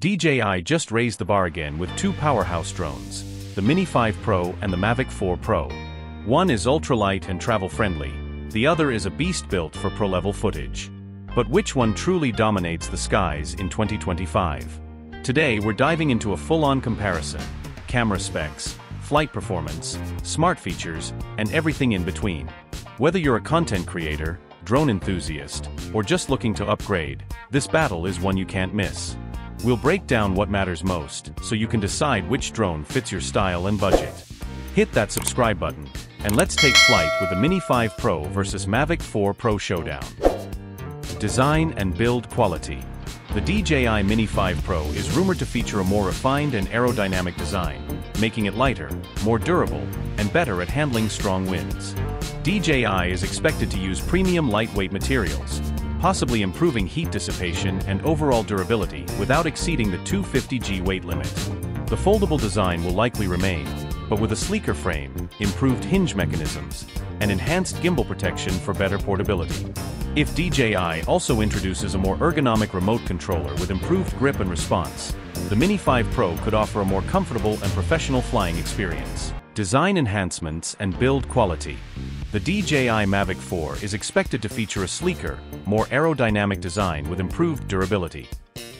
DJI just raised the bar again with two powerhouse drones, the Mini 5 Pro and the Mavic 4 Pro. One is ultralight and travel-friendly, the other is a beast built for pro-level footage. But which one truly dominates the skies in 2025? Today we're diving into a full-on comparison, camera specs, flight performance, smart features, and everything in between. Whether you're a content creator, drone enthusiast, or just looking to upgrade, this battle is one you can't miss. We'll break down what matters most, so you can decide which drone fits your style and budget. Hit that subscribe button, and let's take flight with the Mini 5 Pro versus Mavic 4 Pro showdown. Design and build quality. The DJI Mini 5 Pro is rumored to feature a more refined and aerodynamic design, making it lighter, more durable, and better at handling strong winds. DJI is expected to use premium lightweight materials, possibly improving heat dissipation and overall durability without exceeding the 250g weight limit. The foldable design will likely remain, but with a sleeker frame, improved hinge mechanisms, and enhanced gimbal protection for better portability. If DJI also introduces a more ergonomic remote controller with improved grip and response, the Mini 5 Pro could offer a more comfortable and professional flying experience. Design enhancements and build quality. The DJI Mavic 4 is expected to feature a sleeker, more aerodynamic design with improved durability.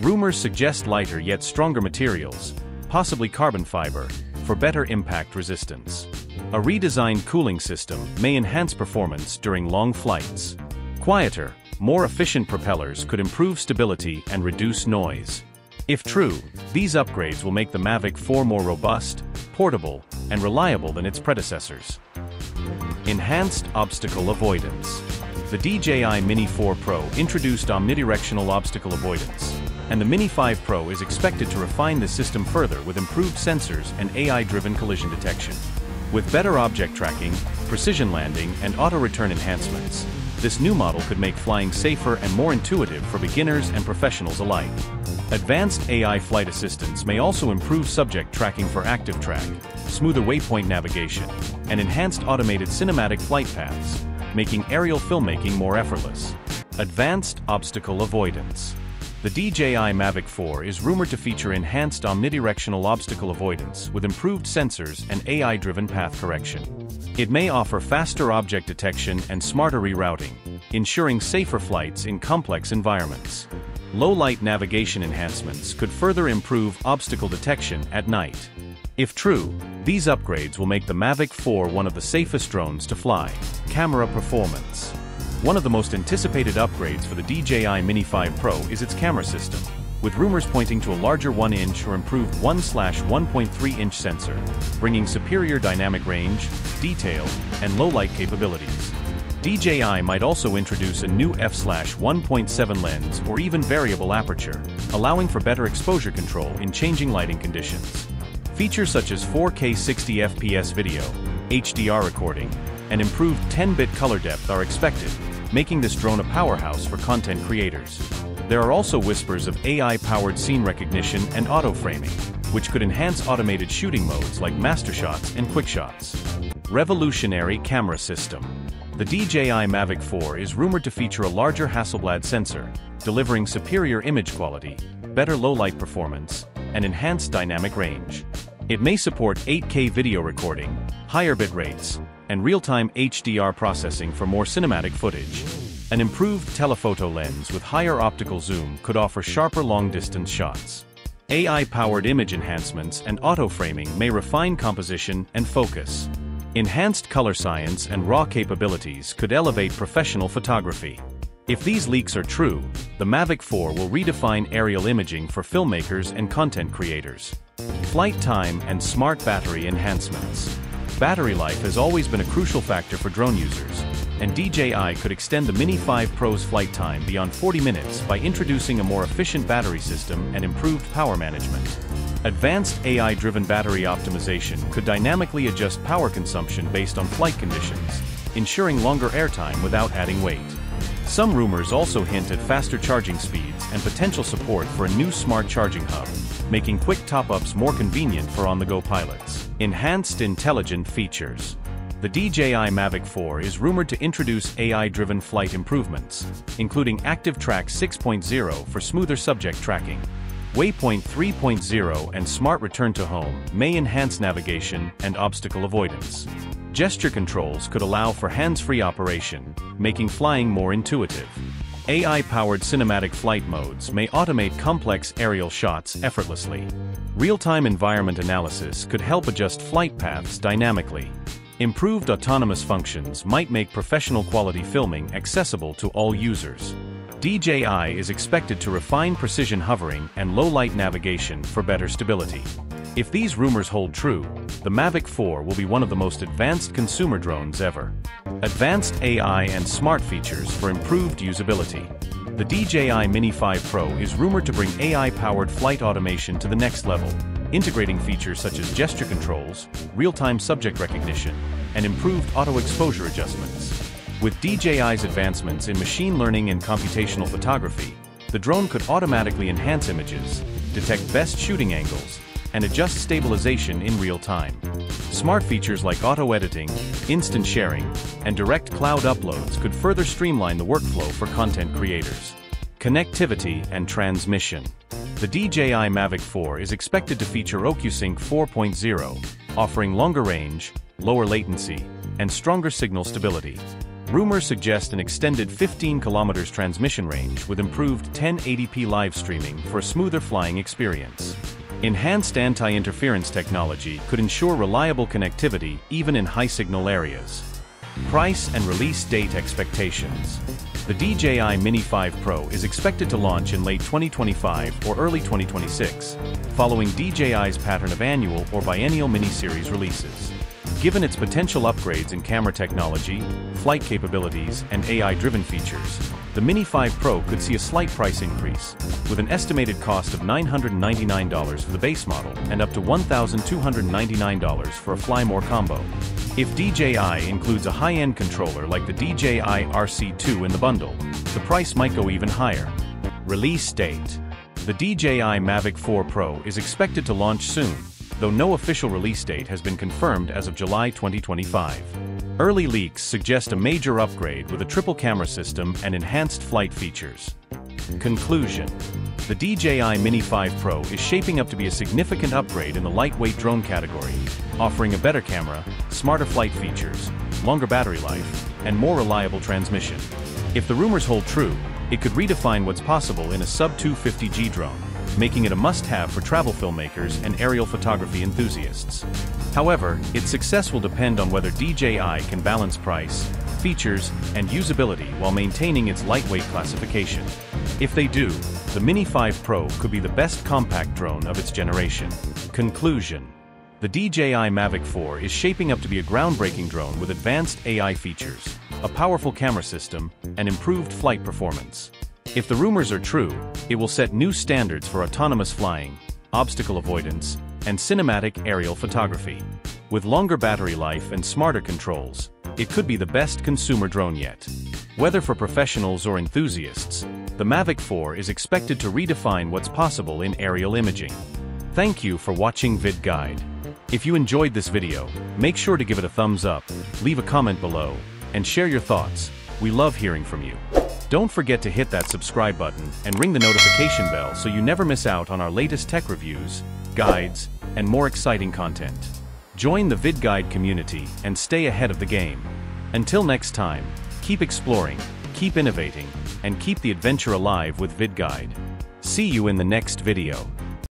Rumors suggest lighter yet stronger materials, possibly carbon fiber, for better impact resistance. A redesigned cooling system may enhance performance during long flights. Quieter, more efficient propellers could improve stability and reduce noise. If true, these upgrades will make the Mavic 4 more robust, portable, and reliable than its predecessors. Enhanced Obstacle Avoidance The DJI Mini 4 Pro introduced omnidirectional obstacle avoidance, and the Mini 5 Pro is expected to refine the system further with improved sensors and AI-driven collision detection. With better object tracking, precision landing, and auto-return enhancements, this new model could make flying safer and more intuitive for beginners and professionals alike. Advanced AI flight assistance may also improve subject tracking for active track, smoother waypoint navigation, and enhanced automated cinematic flight paths, making aerial filmmaking more effortless. Advanced Obstacle Avoidance The DJI Mavic 4 is rumored to feature enhanced omnidirectional obstacle avoidance with improved sensors and AI-driven path correction. It may offer faster object detection and smarter rerouting, ensuring safer flights in complex environments. Low-light navigation enhancements could further improve obstacle detection at night. If true, these upgrades will make the Mavic 4 one of the safest drones to fly. Camera performance. One of the most anticipated upgrades for the DJI Mini 5 Pro is its camera system, with rumors pointing to a larger 1-inch or improved 1-1.3-inch sensor, bringing superior dynamic range, detail, and low-light capabilities. DJI might also introduce a new f/1.7 lens or even variable aperture, allowing for better exposure control in changing lighting conditions. Features such as 4K 60 FPS video, HDR recording, and improved 10-bit color depth are expected, making this drone a powerhouse for content creators. There are also whispers of AI-powered scene recognition and auto-framing, which could enhance automated shooting modes like master shots and quick shots. Revolutionary camera system. The DJI Mavic 4 is rumored to feature a larger Hasselblad sensor, delivering superior image quality, better low-light performance, and enhanced dynamic range. It may support 8K video recording, higher bit rates, and real-time HDR processing for more cinematic footage. An improved telephoto lens with higher optical zoom could offer sharper long-distance shots. AI-powered image enhancements and auto-framing may refine composition and focus, Enhanced color science and RAW capabilities could elevate professional photography. If these leaks are true, the Mavic 4 will redefine aerial imaging for filmmakers and content creators. Flight time and smart battery enhancements. Battery life has always been a crucial factor for drone users, and DJI could extend the Mini 5 Pro's flight time beyond 40 minutes by introducing a more efficient battery system and improved power management. Advanced AI-driven battery optimization could dynamically adjust power consumption based on flight conditions, ensuring longer airtime without adding weight. Some rumors also hint at faster charging speeds and potential support for a new smart charging hub, making quick top-ups more convenient for on-the-go pilots. Enhanced intelligent features. The DJI Mavic 4 is rumored to introduce AI-driven flight improvements, including Active Track 6.0 for smoother subject tracking, Waypoint 3.0 and Smart Return to Home may enhance navigation and obstacle avoidance. Gesture controls could allow for hands-free operation, making flying more intuitive. AI-powered cinematic flight modes may automate complex aerial shots effortlessly. Real-time environment analysis could help adjust flight paths dynamically. Improved autonomous functions might make professional quality filming accessible to all users. DJI is expected to refine precision hovering and low-light navigation for better stability. If these rumors hold true, the Mavic 4 will be one of the most advanced consumer drones ever. Advanced AI and smart features for improved usability. The DJI Mini 5 Pro is rumored to bring AI-powered flight automation to the next level, integrating features such as gesture controls, real-time subject recognition, and improved auto-exposure adjustments. With DJI's advancements in machine learning and computational photography, the drone could automatically enhance images, detect best shooting angles, and adjust stabilization in real time. Smart features like auto-editing, instant sharing, and direct cloud uploads could further streamline the workflow for content creators. Connectivity and transmission. The DJI Mavic 4 is expected to feature OcuSync 4.0, offering longer range, lower latency, and stronger signal stability. Rumors suggest an extended 15 kilometers transmission range with improved 1080p live streaming for a smoother flying experience. Enhanced anti-interference technology could ensure reliable connectivity even in high-signal areas. Price and release date expectations. The DJI Mini 5 Pro is expected to launch in late 2025 or early 2026, following DJI's pattern of annual or biennial mini-series releases. Given its potential upgrades in camera technology, flight capabilities, and AI-driven features, the Mini 5 Pro could see a slight price increase, with an estimated cost of $999 for the base model and up to $1,299 for a Fly More combo. If DJI includes a high-end controller like the DJI RC2 in the bundle, the price might go even higher. Release date. The DJI Mavic 4 Pro is expected to launch soon, though no official release date has been confirmed as of July 2025. Early leaks suggest a major upgrade with a triple camera system and enhanced flight features. Conclusion. The DJI Mini 5 Pro is shaping up to be a significant upgrade in the lightweight drone category, offering a better camera, smarter flight features, longer battery life, and more reliable transmission. If the rumors hold true, it could redefine what's possible in a sub-250G drone making it a must-have for travel filmmakers and aerial photography enthusiasts. However, its success will depend on whether DJI can balance price, features, and usability while maintaining its lightweight classification. If they do, the Mini 5 Pro could be the best compact drone of its generation. Conclusion. The DJI Mavic 4 is shaping up to be a groundbreaking drone with advanced AI features, a powerful camera system, and improved flight performance. If the rumors are true, it will set new standards for autonomous flying, obstacle avoidance, and cinematic aerial photography. With longer battery life and smarter controls, it could be the best consumer drone yet. Whether for professionals or enthusiasts, the Mavic 4 is expected to redefine what's possible in aerial imaging. Thank you for watching VidGuide. If you enjoyed this video, make sure to give it a thumbs up, leave a comment below, and share your thoughts. We love hearing from you. Don't forget to hit that subscribe button and ring the notification bell so you never miss out on our latest tech reviews, guides, and more exciting content. Join the VidGuide community and stay ahead of the game. Until next time, keep exploring, keep innovating, and keep the adventure alive with VidGuide. See you in the next video.